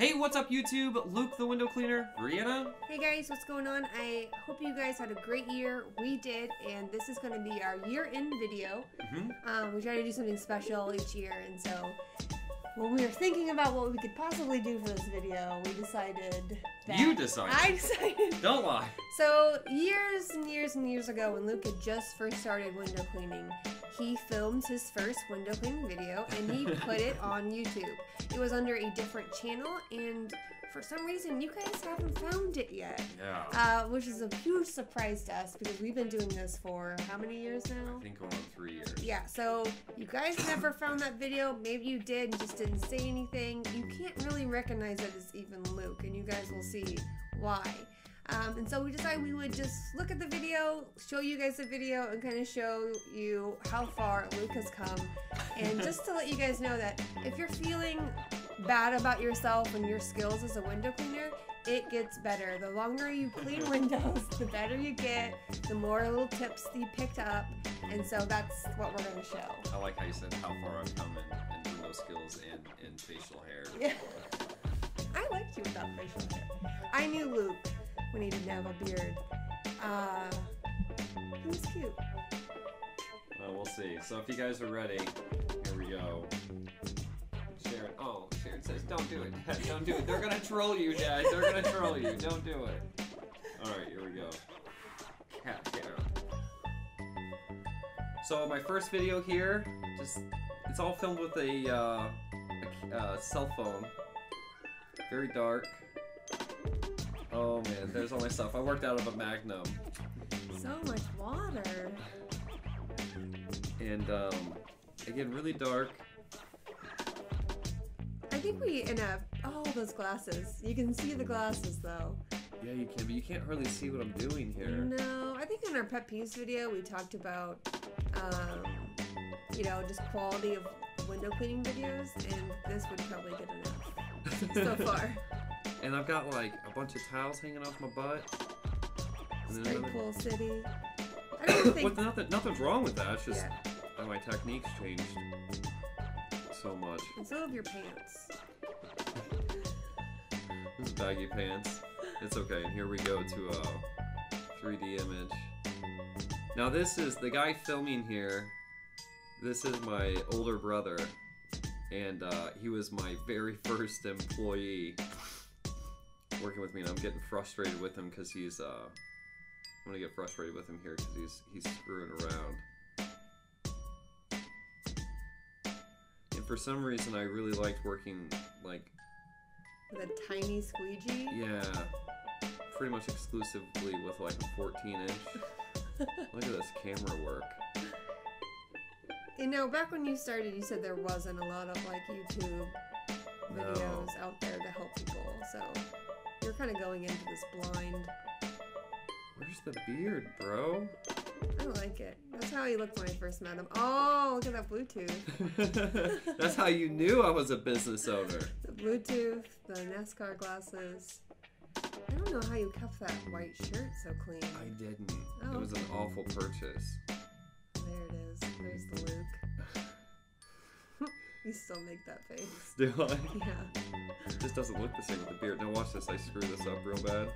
Hey, what's up, YouTube? Luke the window cleaner. Brianna? Hey guys, what's going on? I hope you guys had a great year. We did, and this is going to be our year-end video. Mm-hmm. Um, we try to do something special each year, and so when we were thinking about what we could possibly do for this video, we decided that You decided. I decided. Don't lie. So years and years and years ago, when Luke had just first started window cleaning, he filmed his first window cleaning video and he put it on YouTube. It was under a different channel, and for some reason, you guys haven't found it yet. Yeah. Uh, which is a huge surprise to us because we've been doing this for how many years now? I think going on three years. Yeah, so you guys never found that video. Maybe you did and just didn't say anything. You can't really recognize that it's even Luke, and you guys will see why. Um, and so we decided we would just look at the video, show you guys the video, and kind of show you how far Luke has come. And just to let you guys know that if you're feeling bad about yourself and your skills as a window cleaner, it gets better. The longer you clean windows, the better you get, the more little tips you picked up. And so that's what we're going to show. I like how you said how far I've come in, in window skills and in facial hair. Yeah. I liked you without facial hair. I knew Luke when he didn't have a beard. Uh, he was cute. Uh, we'll see. So if you guys are ready, here we go. Sharon. Oh, Sharon says, "Don't do it, Dad. Don't do it. They're gonna troll you, Dad. They're gonna troll you. Don't do it." All right, here we go. Cat hair. So my first video here, just it's all filmed with a, uh, a uh, cell phone. Very dark. Oh man, there's all my stuff. I worked out of a Magnum, So much water. and um, again, really dark. I think we in a oh those glasses. You can see the glasses though. Yeah, you can, but you can't hardly see what I'm doing here. No, I think in our pet peeves video we talked about, um, you know, just quality of window cleaning videos, and this would probably get enough so far. And I've got like a bunch of towels hanging off my butt. And then another- Pool City. I don't think. Nothing, nothing's wrong with that. It's just yeah, my techniques changed so much. and so have your pants. This is baggy pants. It's okay. And here we go to a 3D image. Now this is the guy filming here. This is my older brother, and uh, he was my very first employee working with me. And I'm getting frustrated with him because he's. Uh, I'm gonna get frustrated with him here because he's he's screwing around. And for some reason, I really liked working like With a tiny squeegee. yeah, pretty much exclusively with like a 14 inch. Look at this camera work. You know, back when you started, you said there wasn't a lot of like YouTube No. Kind of going into this blind. Where's the beard, bro? I like it. That's how he looked when I first met him. Oh, look at that Bluetooth. That's how you knew I was a business owner. The Bluetooth, the NASCAR glasses. I don't know how you kept that white shirt so clean. I didn't. Oh, It was an oh. awful purchase. You still make that face. Do I? Yeah. This doesn't look the same with the beard. Now watch this. I screw this up real bad.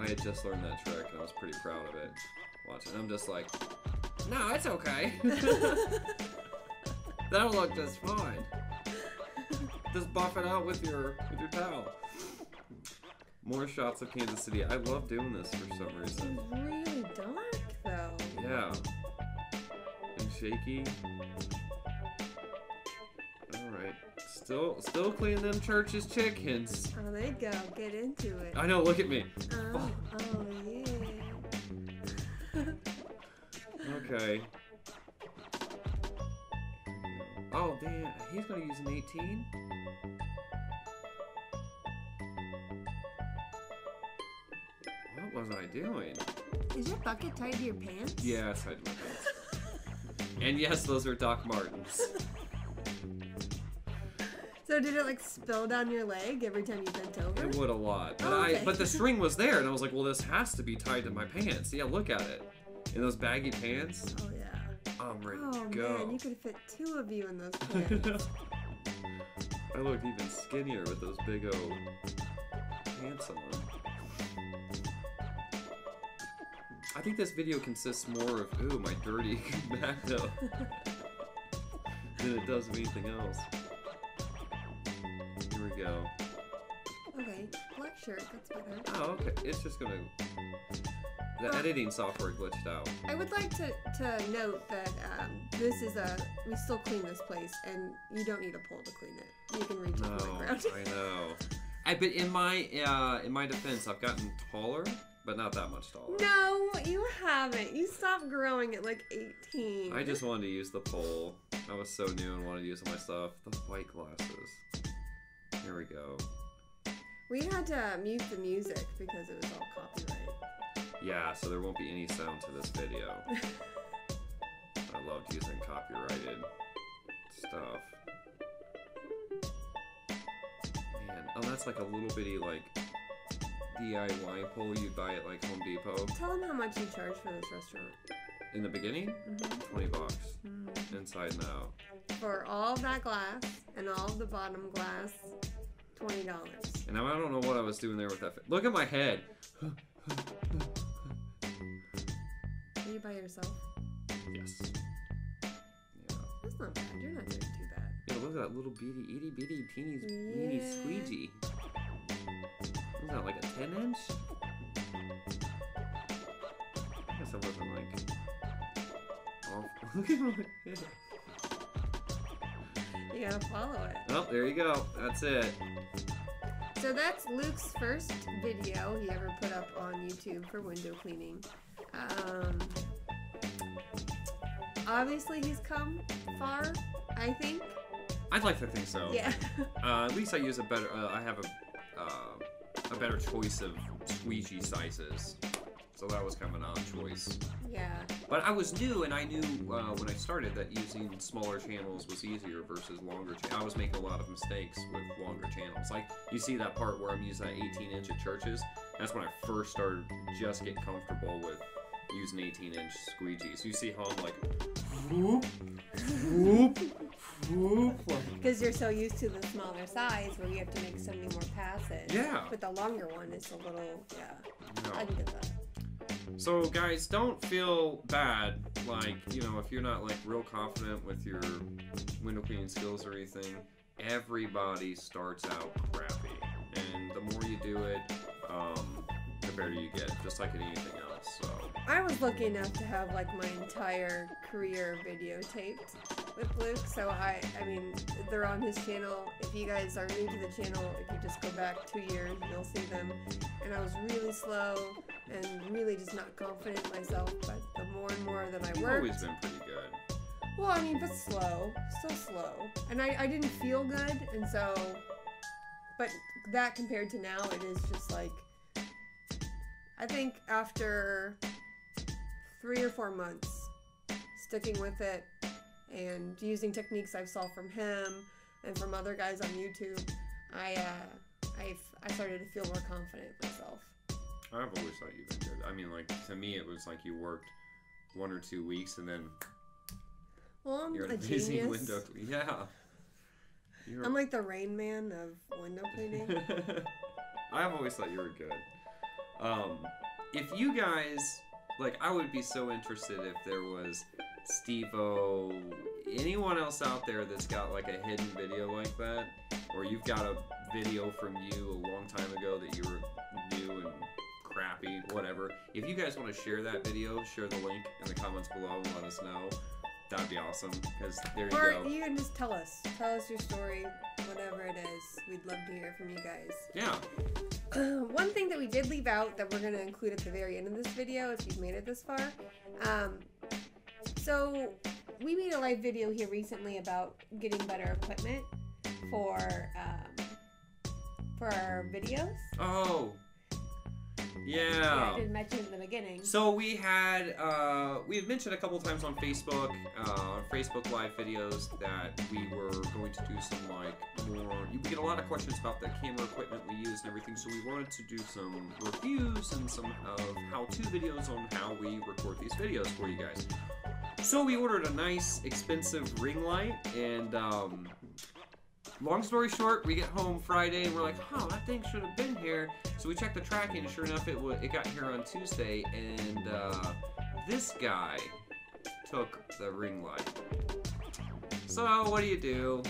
I had just learned that trick and I was pretty proud of it. Watch it. I'm just like, no, it's okay. That'll look just fine. Just buff it out with your with your towel. More shots of Kansas City. I love doing this for some reason. It's really dark though. Yeah. Shaky. Alright. Still still cleaning them church's chickens. Oh, there you go. Get into it. I know, look at me. Oh, oh yeah. Okay. Oh damn, he's gonna use an 18? What was I doing? Is your bucket tied to your pants? Yes, I do. And yes, those are Doc Martens. So did it like spill down your leg every time you bent over? It would a lot. But Oh, I but the string was there and I was like, well this has to be tied to my pants. Yeah, look at it. In those baggy pants. Oh yeah. I'm ready Oh to go. man, you could fit two of you in those pants. I look even skinnier with those big old pants on. I think this video consists more of ooh my dirty back though than it does of anything else. Here we go. Okay, black shirt. That's better. Oh, okay. It's just gonna. The editing software glitched out. I would like to, to note that um, this is a we still clean this place, and you don't need a pole to clean it. You can reach it No, the ground. I know. I but in my uh, in my defense, I've gotten taller, but not that much taller. no, you haven't. You stopped growing at like 18. I just wanted to use the pole. I was so new and wanted to use my stuff. The white glasses. Here we go. We had to um, mute the music because it was all copyright. Yeah, so there won't be any sound to this video. I loved using copyrighted stuff. Man, oh, that's like a little bitty like DIY pole you'd buy at like Home Depot. Tell them how much you charge for this restaurant. In the beginning, Mhm. twenty bucks. Mm. Inside now, For all that glass and all the bottom glass, twenty dollars. and now I don't know what I was doing there with that. Look at my head. Are you by yourself? Yes. Yeah. That's not bad. You're not doing too bad. Yeah, look at that little beady, itty bitty, teeny, weeny squeegee. What's that, like a 10 inch? I guess wasn't like. Oh, look at. You gotta follow it. Oh, there you go. That's it. So that's Luke's first video he ever put up on YouTube for window cleaning. Um, obviously, he's come far. I think. I'd like to think so. Yeah. Uh, at least I use a better. Uh, I have a uh, a better choice of squeegee sizes. So that was kind of an odd choice. yeah. But I was new, and I knew uh, when I started that using smaller channels was easier versus longer. Cha- I was making a lot of mistakes with longer channels. Like you see that part where I'm using that 18 inch at churches. That's when I first started just getting comfortable with using 18 inch squeegees. You see how I'm like, whoop, whoop, whoop. Because you're so used to the smaller size where you have to make so many more passes. Yeah. But the longer one is a little, yeah. I can get that. So guys, don't feel bad. Like you know, if you're not like real confident with your window cleaning skills or anything, everybody starts out crappy, and the more you do it, um, the better you get. Just like in anything else. So I was lucky enough to have like my entire career videotaped with Luke, so I I mean they're on his channel. If you guys are new to the channel, if you just go back two years, you'll see them. And I was really slow and really just not confident in myself. But the more and more that I you've worked, always been pretty good. well, I mean, but slow, still slow. And I I didn't feel good, and so, but that compared to now, it is just like I think after three or four months sticking with it and using techniques I've saw from him and from other guys on YouTube, I uh, I I started to feel more confident myself. I've always thought you've been good. I mean, like to me, it was like you worked one or two weeks, and then Well, I'm you're an a amazing genius. window. Yeah. You're I'm like the Rain Man of window cleaning. I've always thought you were good. Um, if you guys like, I would be so interested if there was Steve-O, anyone else out there that's got like a hidden video like that, or you've got a video from you a long time ago that you were new and crappy, whatever. If you guys want to share that video, share the link in the comments below and let us know. That'd be awesome. Because there you Or go. you can just tell us. Tell us your story, whatever it is. We'd love to hear from you guys. Yeah. One thing that we did leave out that we're going to include at the very end of this video, if you've made it this far. Um, so, we made a live video here recently about getting better equipment for um, for our videos. Oh. Yeah. I didn't mention in the beginning. So we had uh, we had mentioned a couple times on Facebook, uh, Facebook Live videos that we were going to do some like more. We get a lot of questions about the camera equipment we use and everything, so we wanted to do some reviews and some of how-to videos on how we record these videos for you guys. So we ordered a nice, expensive ring light, and um, long story short, we get home Friday and we're like, "Oh, that thing should have been here." So we check the tracking, and sure enough, it it got here on Tuesday, and uh, this guy took the ring light. So what do you do?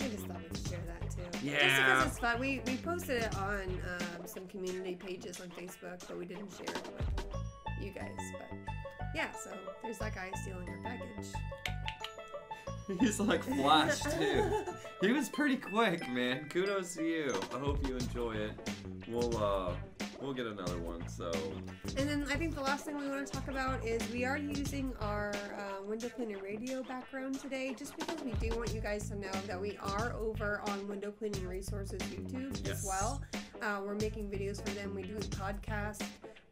I just thought we'd share that too. Just Yeah. because it's fun. We, we posted it on um, some community pages on Facebook, but we didn't share it with you guys. But yeah, so there's that guy stealing our package. He's like flash too. He was pretty quick, man. Kudos to you. I hope you enjoy it. We'll uh we'll get another one. So And then I think the last thing we want to talk about is we are using our uh, window cleaning radio background today, just because we do want you guys to know that we are over on Window Cleaning Resources YouTube Yes. as well. Uh, we're making videos for them. We do a podcast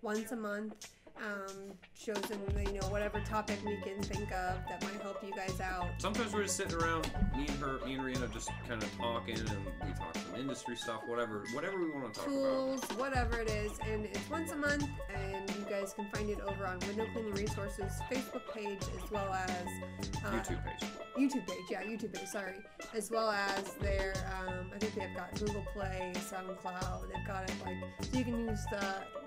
once a month. Um, shows them you know whatever topic we can think of that might help you guys out. sometimes we're just sitting around, me and her, me and Reanna, just kind of talking, and we talk some industry stuff, whatever, whatever we want to talk about. tools, whatever it is, and it's once a month, and you guys can find it over on Window Cleaning Resources Facebook page as well as uh, YouTube page. YouTube page, yeah, YouTube page, sorry, as well as their, um, I think they've got Google Play, SoundCloud, they've got it like, so you can use the,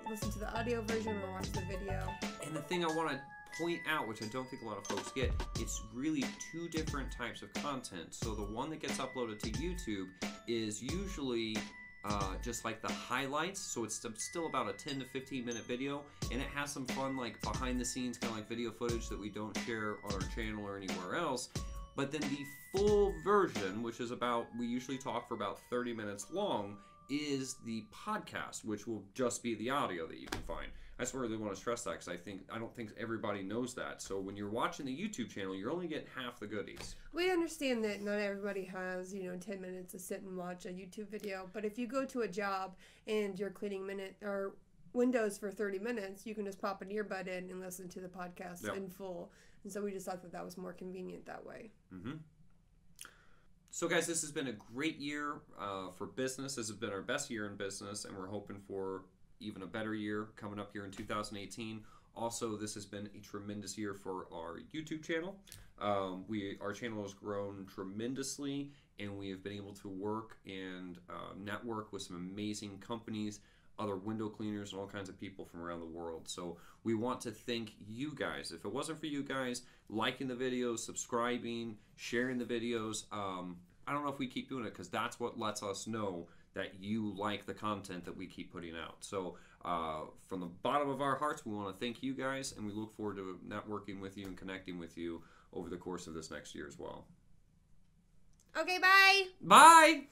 listen to the audio version or watch the video. And the thing I want to point out, which I don't think a lot of folks get, it's really two different types of content. So the one that gets uploaded to YouTube is usually uh, just like the highlights. So it's still about a 10 to 15 minute video, and it has some fun, like behind the scenes, kind of like video footage that we don't share on our channel or anywhere else. But then the full version, which is about, we usually talk for about 30 minutes long, is the podcast, which will just be the audio that you can find. I just really want to stress that because I think I don't think everybody knows that. So when you're watching the YouTube channel, you're only getting half the goodies. We understand that not everybody has, you know, 10 minutes to sit and watch a YouTube video, but if you go to a job and you're cleaning minute or windows for 30 minutes, you can just pop an earbud in and listen to the podcast Yep. in full. And so we just thought that that was more convenient that way. hmm So, guys, this has been a great year uh, for business. This has been our best year in business, and we're hoping for even a better year coming up here in 2018. Also, this has been a tremendous year for our YouTube channel. Um, we our channel has grown tremendously, and we have been able to work and uh, network with some amazing companies, other window cleaners, and all kinds of people from around the world. So we want to thank you guys. If it wasn't for you guys liking the videos, subscribing, sharing the videos, um, I don't know if we keep doing it because that's what lets us know that you like the content that we keep putting out. So, uh, from the bottom of our hearts, we want to thank you guys, and we look forward to networking with you and connecting with you over the course of this next year as well. Okay, bye. Bye.